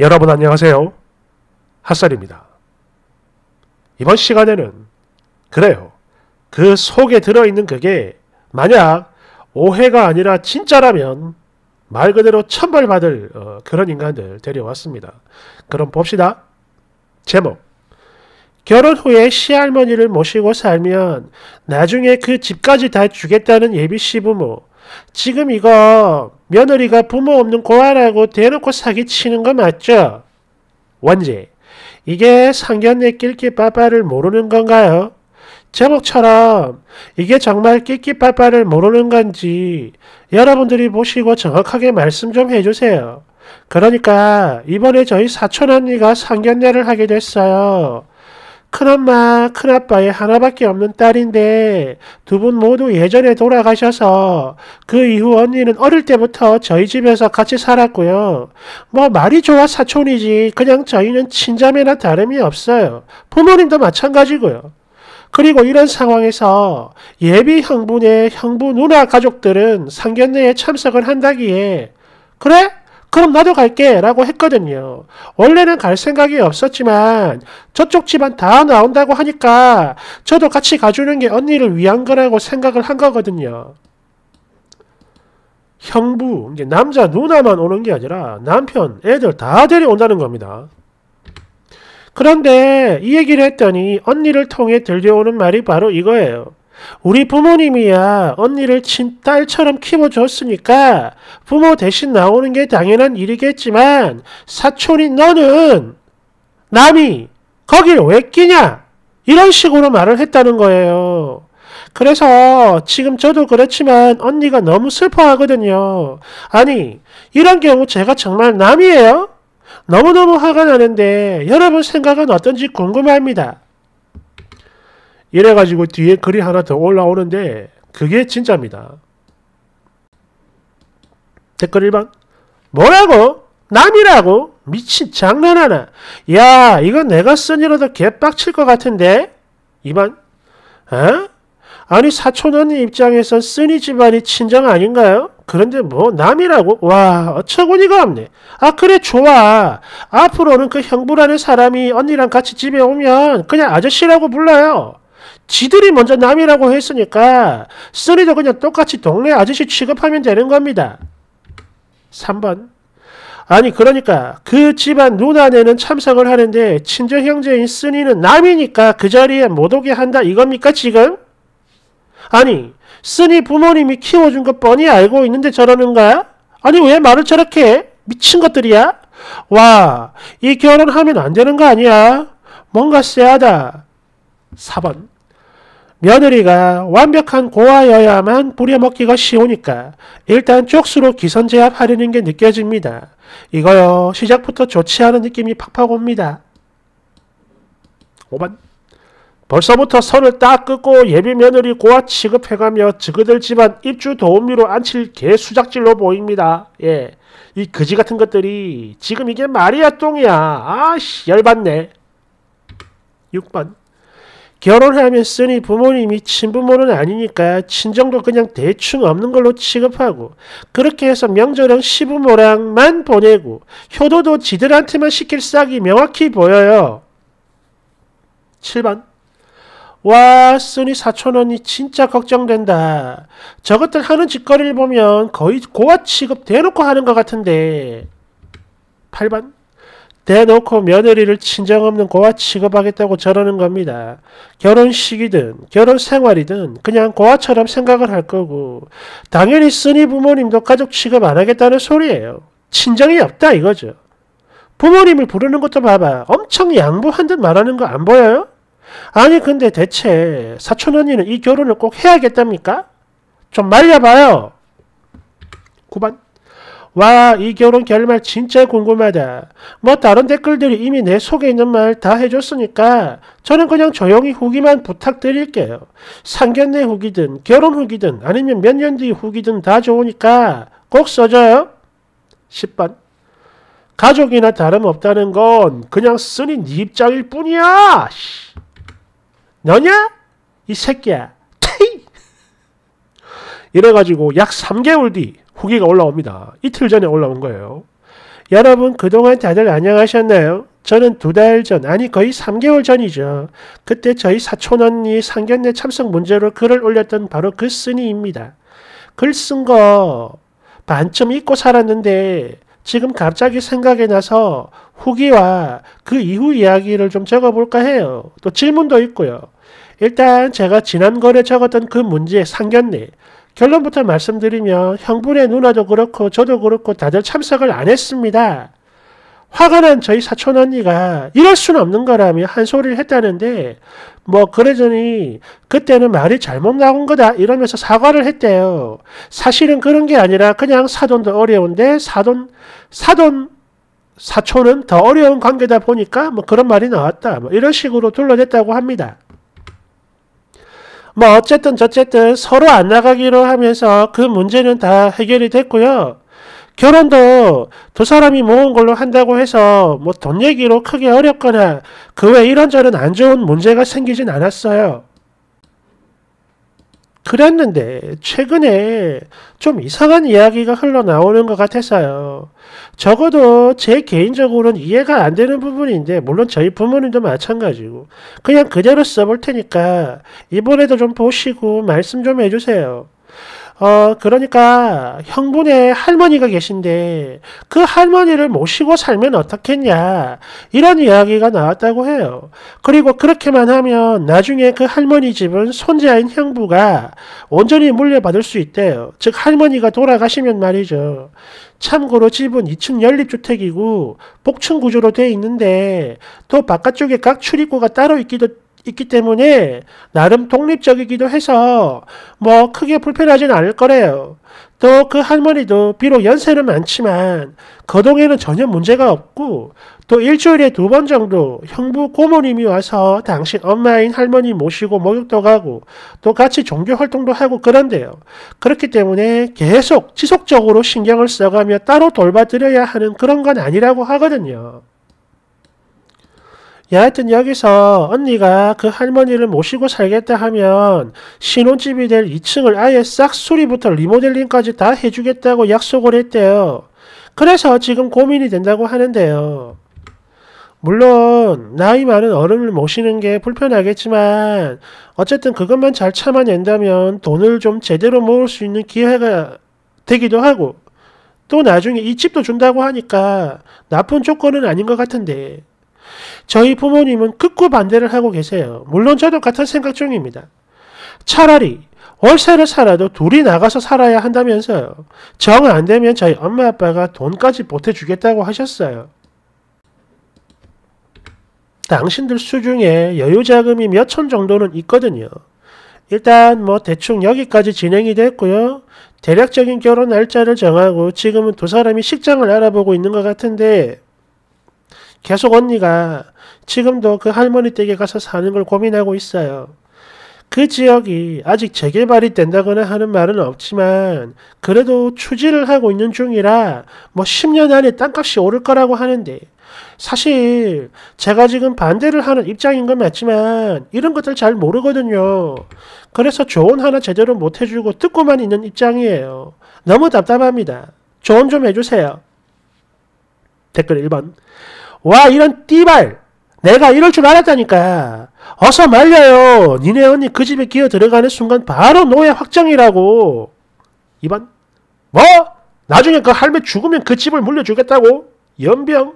여러분 안녕하세요. 핫살입니다. 이번 시간에는 그래요. 그 속에 들어있는 그게 만약 오해가 아니라 진짜라면 말 그대로 천벌받을 어, 그런 인간들 데려왔습니다. 그럼 봅시다. 제목 결혼 후에 시할머니를 모시고 살면 나중에 그 집까지 다 주겠다는 예비 시부모 지금 이거 며느리가 부모 없는 고아라고 대놓고 사기치는 거 맞죠? 원제 이게 상견례 낄끼빠빠를 모르는 건가요? 제목처럼 이게 정말 낄끼빠빠를 모르는 건지 여러분들이 보시고 정확하게 말씀 좀 해주세요. 그러니까 이번에 저희 사촌 언니가 상견례를 하게 됐어요. 큰엄마, 큰아빠의 하나밖에 없는 딸인데 두 분 모두 예전에 돌아가셔서 그 이후 언니는 어릴 때부터 저희 집에서 같이 살았고요. 뭐 말이 좋아 사촌이지 그냥 저희는 친자매나 다름이 없어요. 부모님도 마찬가지고요. 그리고 이런 상황에서 예비 형부네 형부 누나 가족들은 상견례에 참석을 한다기에 그래? 그럼 나도 갈게 라고 했거든요. 원래는 갈 생각이 없었지만 저쪽 집안 다 나온다고 하니까 저도 같이 가주는 게 언니를 위한 거라고 생각을 한 거거든요. 형부, 이제 남자 누나만 오는 게 아니라 남편, 애들 다 데려온다는 겁니다. 그런데 이 얘기를 했더니 언니를 통해 들려오는 말이 바로 이거예요. 우리 부모님이야 언니를 친딸처럼 키워줬으니까 부모 대신 나오는 게 당연한 일이겠지만 사촌인 너는 남이 거길 왜 끼냐 이런 식으로 말을 했다는 거예요. 그래서 지금 저도 그렇지만 언니가 너무 슬퍼하거든요. 아니 이런 경우 제가 정말 남이에요? 너무너무 화가 나는데 여러분 생각은 어떤지 궁금합니다. 이래가지고 뒤에 글이 하나 더 올라오는데 그게 진짜입니다. 댓글 1번 뭐라고? 남이라고? 미친 장난하나? 야 이건 내가 쓴이라도 개빡칠 것 같은데? 2번 어? 아니 사촌 언니 입장에선 쓴이 집안이 친정 아닌가요? 그런데 뭐 남이라고? 와 어처구니가 없네. 아 그래 좋아. 앞으로는 그 형부라는 사람이 언니랑 같이 집에 오면 그냥 아저씨라고 불러요. 지들이 먼저 남이라고 했으니까 쓰리도 그냥 똑같이 동네 아저씨 취급하면 되는 겁니다. 3번 아니 그러니까 그 집안 누나네는 참석을 하는데 친정 형제인 쓰니는 남이니까 그 자리에 못 오게 한다 이겁니까 지금? 아니 쓰니 부모님이 키워준 거 뻔히 알고 있는데 저러는 거야? 아니 왜 말을 저렇게 해? 미친 것들이야? 와 이 결혼하면 안 되는 거 아니야? 뭔가 쎄하다. 4번 며느리가 완벽한 고아여야만 부려먹기가 쉬우니까 일단 쪽수로 기선제압 하려는 게 느껴집니다. 이거요 시작부터 좋지 않은 느낌이 팍팍 옵니다. 5번 벌써부터 선을 딱 긋고 예비 며느리 고아 취급해가며 저그들 집안 입주 도우미로 앉힐 개수작질로 보입니다. 예, 이 거지 같은 것들이 지금 이게 말이야 똥이야. 아씨 열받네. 6번 결혼하면 쓰니 부모님이 친부모는 아니니까 친정도 그냥 대충 없는 걸로 취급하고 그렇게 해서 명절은 시부모랑만 보내고 효도도 지들한테만 시킬 싹이 명확히 보여요. 7번 와 쓰니 사촌언니 진짜 걱정된다. 저것들 하는 짓거리를 보면 거의 고아 취급 대놓고 하는 것 같은데 8번 대놓고 며느리를 친정 없는 고아 취급하겠다고 저러는 겁니다. 결혼 시기든 결혼 생활이든 그냥 고아처럼 생각을 할 거고 당연히 쓰니 부모님도 가족 취급 안 하겠다는 소리예요. 친정이 없다 이거죠. 부모님을 부르는 것도 봐봐. 엄청 양보한 듯 말하는 거 안 보여요? 아니 근데 대체 사촌 언니는 이 결혼을 꼭 해야겠답니까? 좀 말려봐요. 9번 와, 이 결혼 결말 진짜 궁금하다. 뭐 다른 댓글들이 이미 내 속에 있는 말 다 해줬으니까 저는 그냥 조용히 후기만 부탁드릴게요. 상견례 후기든 결혼 후기든 아니면 몇 년 뒤 후기든 다 좋으니까 꼭 써줘요. 10번 가족이나 다름없다는 건 그냥 쓰니 네 입장일 뿐이야. 너냐? 이 새끼야. 이래가지고 약 3개월 뒤 후기가 올라옵니다. 이틀 전에 올라온 거예요. 여러분 그동안 다들 안녕하셨나요? 저는 두 달 전, 아니 거의 3개월 전이죠. 그때 저희 사촌 언니 상견례 참석 문제로 글을 올렸던 바로 그 쓴이입니다. 글 쓴 거 반쯤 잊고 살았는데 지금 갑자기 생각이 나서 후기와 그 이후 이야기를 좀 적어볼까 해요. 또 질문도 있고요. 일단 제가 지난 거래 적었던 그 문제 상견례 결론부터 말씀드리면 형분의 누나도 그렇고 저도 그렇고 다들 참석을 안 했습니다. 화가 난 저희 사촌 언니가 이럴 수는 없는 거라며 한 소리를 했다는데 뭐 그러더니 그때는 말이 잘못 나온 거다 이러면서 사과를 했대요. 사실은 그런 게 아니라 그냥 사돈도 어려운데 사돈 사돈 사촌은 더 어려운 관계다 보니까 뭐 그런 말이 나왔다. 뭐 이런 식으로 둘러댔다고 합니다. 뭐 어쨌든 저쨌든 서로 안 나가기로 하면서 그 문제는 다 해결이 됐고요. 결혼도 두 사람이 모은 걸로 한다고 해서 뭐 돈 얘기로 크게 어렵거나 그 외 이런저런 안 좋은 문제가 생기진 않았어요. 그랬는데 최근에 좀 이상한 이야기가 흘러나오는 것 같아서요. 적어도 제 개인적으로는 이해가 안 되는 부분인데 물론 저희 부모님도 마찬가지고 그냥 그대로 써볼 테니까 이번에도 좀 보시고 말씀 좀 해주세요. 어, 그러니까 형분의 할머니가 계신데 그 할머니를 모시고 살면 어떻겠냐. 이런 이야기가 나왔다고 해요. 그리고 그렇게만 하면 나중에 그 할머니 집은 손자인 형부가 온전히 물려받을 수 있대요. 즉 할머니가 돌아가시면 말이죠. 참고로 집은 2층 연립주택이고 복층 구조로 되어 있는데 또 바깥쪽에 각 출입구가 따로 있기도 있기 때문에 나름 독립적이기도 해서 뭐 크게 불편하진 않을 거래요. 또 그 할머니도 비록 연세는 많지만 거동에는 전혀 문제가 없고 또 일주일에 두 번 정도 형부 고모님이 와서 당신 엄마인 할머니 모시고 목욕도 가고 또 같이 종교 활동도 하고 그런데요. 그렇기 때문에 계속 지속적으로 신경을 써가며 따로 돌봐드려야 하는 그런 건 아니라고 하거든요. 여하튼 여기서 언니가 그 할머니를 모시고 살겠다 하면 신혼집이 될 2층을 아예 싹 수리부터 리모델링까지 다 해주겠다고 약속을 했대요. 그래서 지금 고민이 된다고 하는데요. 물론 나이 많은 어른을 모시는 게 불편하겠지만 어쨌든 그것만 잘 참아낸다면 돈을 좀 제대로 모을 수 있는 기회가 되기도 하고 또 나중에 이 집도 준다고 하니까 나쁜 조건은 아닌 것 같은데 저희 부모님은 극구 반대를 하고 계세요. 물론 저도 같은 생각 중입니다. 차라리 월세를 살아도 둘이 나가서 살아야 한다면서요. 정 안 되면 저희 엄마 아빠가 돈까지 보태주겠다고 하셨어요. 당신들 수중에 여유자금이 몇 천 정도는 있거든요. 일단 뭐 대충 여기까지 진행이 됐고요. 대략적인 결혼 날짜를 정하고 지금은 두 사람이 식장을 알아보고 있는 것 같은데 계속 언니가 지금도 그 할머니 댁에 가서 사는 걸 고민하고 있어요. 그 지역이 아직 재개발이 된다거나 하는 말은 없지만 그래도 추진을 하고 있는 중이라 뭐 10년 안에 땅값이 오를 거라고 하는데 사실 제가 지금 반대를 하는 입장인 건 맞지만 이런 것들 잘 모르거든요. 그래서 조언 하나 제대로 못 해주고 듣고만 있는 입장이에요. 너무 답답합니다. 조언 좀 해주세요. 댓글 1번 와 이런 띠발. 내가 이럴 줄 알았다니까. 어서 말려요. 니네 언니 그 집에 기어 들어가는 순간 바로 노예 확정이라고. 2번 뭐? 나중에 그 할매 죽으면 그 집을 물려주겠다고? 연병.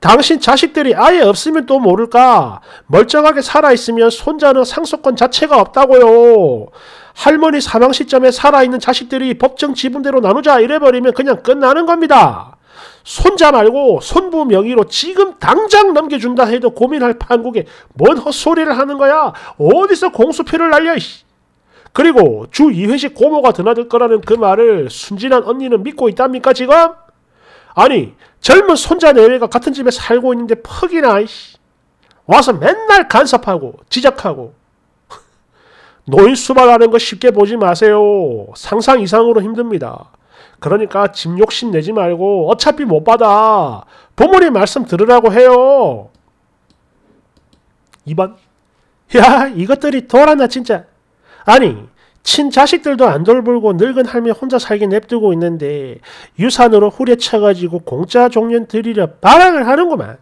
당신 자식들이 아예 없으면 또 모를까? 멀쩡하게 살아있으면 손자는 상속권 자체가 없다고요. 할머니 사망 시점에 살아있는 자식들이 법정 지분대로 나누자 이래버리면 그냥 끝나는 겁니다 손자 말고 손부 명의로 지금 당장 넘겨준다 해도 고민할 판국에 뭔 헛소리를 하는 거야? 어디서 공수표를 날려? 그리고 주 2회씩 고모가 드나들 거라는 그 말을 순진한 언니는 믿고 있답니까 지금? 아니 젊은 손자 내외가 같은 집에 살고 있는데 퍽이나 와서 맨날 간섭하고 지적하고 노인 수발하는 거 쉽게 보지 마세요. 상상 이상으로 힘듭니다. 그러니까 집 욕심 내지 말고 어차피 못 받아. 부모님 말씀 들으라고 해요. 2번. 야, 이것들이 돌았나 진짜. 아니, 친자식들도 안 돌보고 늙은 할머니 혼자 살게 냅두고 있는데 유산으로 후려쳐가지고 공짜 종련 드리려 발악을 하는구만.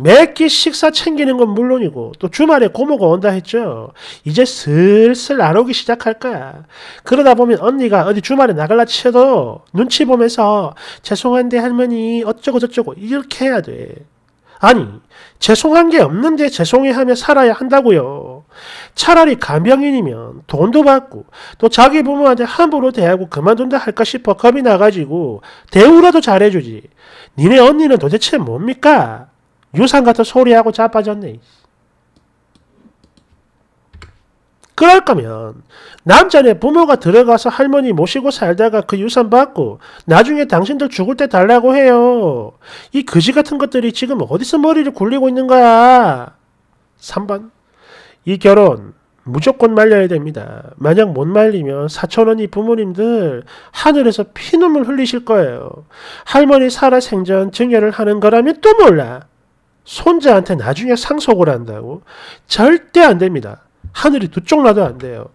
매끼 식사 챙기는 건 물론이고 또 주말에 고모가 온다 했죠. 이제 슬슬 안 오기 시작할 거야. 그러다 보면 언니가 어디 주말에 나갈라 쳐도 눈치 보면서 죄송한데 할머니 어쩌고 저쩌고 이렇게 해야 돼. 아니 죄송한 게 없는데 죄송해하며 살아야 한다고요. 차라리 간병인이면 돈도 받고 또 자기 부모한테 함부로 대하고 그만둔다 할까 싶어 겁이 나가지고 대우라도 잘해주지. 니네 언니는 도대체 뭡니까? 유산 같은 소리하고 자빠졌네. 그럴 거면 남자네 부모가 들어가서 할머니 모시고 살다가 그 유산 받고 나중에 당신들 죽을 때 달라고 해요. 이 거지 같은 것들이 지금 어디서 머리를 굴리고 있는 거야? 3번. 이 결혼 무조건 말려야 됩니다. 만약 못 말리면 사촌언니 부모님들 하늘에서 피눈물 흘리실 거예요. 할머니 살아 생전 증여를 하는 거라면 또 몰라. 손자한테 나중에 상속을 한다고? 절대 안 됩니다. 하늘이 두 쪽 나도 안 돼요.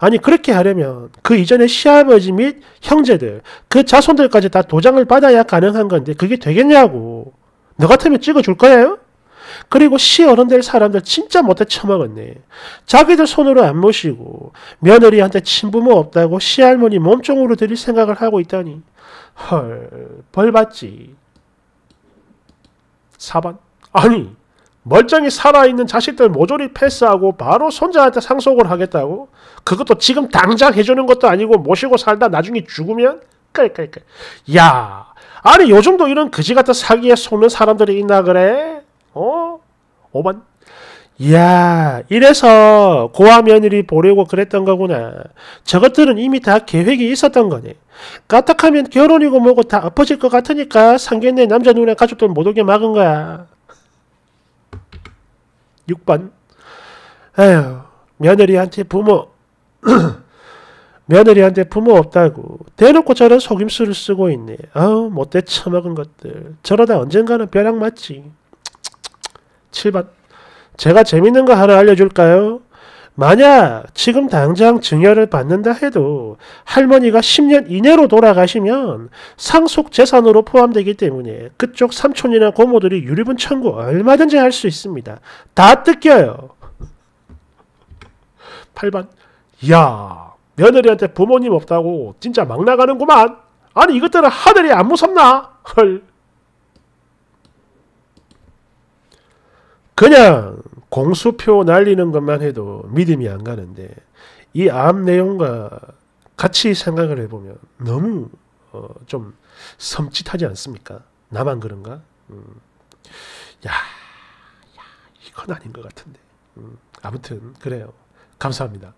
아니 그렇게 하려면 그 이전에 시아버지 및 형제들 그 자손들까지 다 도장을 받아야 가능한 건데 그게 되겠냐고. 너 같으면 찍어줄 거예요? 그리고 시 어른 될 사람들 진짜 못해 처먹었네. 자기들 손으로 안 모시고 며느리한테 친부모 없다고 시할머니 몸종으로 드릴 생각을 하고 있다니. 헐, 벌 받지. 4번. 아니 멀쩡히 살아있는 자식들 모조리 패스하고 바로 손자한테 상속을 하겠다고? 그것도 지금 당장 해주는 것도 아니고 모시고 살다 나중에 죽으면? 깔깔깔. 야, 아니 요즘도 이런 그지 같은 사기에 속는 사람들이 있나 그래? 어? 5번. 이야, 이래서 고아 며느리 보려고 그랬던 거구나. 저것들은 이미 다 계획이 있었던 거네. 까딱하면 결혼이고 뭐고 다 엎어질 것 같으니까 상견례 남자 누나 가족들 못 오게 막은 거야. 6번. 에휴, 며느리한테 부모, 며느리한테 부모 없다고 대놓고 저런 속임수를 쓰고 있네. 아우, 못돼 처먹은 것들. 저러다 언젠가는 벼락 맞지. 7번. 제가 재밌는 거 하나 알려줄까요? 만약 지금 당장 증여를 받는다 해도 할머니가 10년 이내로 돌아가시면 상속 재산으로 포함되기 때문에 그쪽 삼촌이나 고모들이 유류분 청구 얼마든지 할 수 있습니다. 다 뜯겨요. 8번. 야 며느리한테 부모님 없다고 진짜 막 나가는구만. 아니 이것들은 하늘이 안 무섭나? 헐. 그냥 공수표 날리는 것만 해도 믿음이 안 가는데 이 암 내용과 같이 생각을 해보면 너무 어, 좀 섬찟하지 않습니까? 나만 그런가? 음. 야, 야, 이건 아닌 것 같은데. 음. 아무튼 그래요. 감사합니다.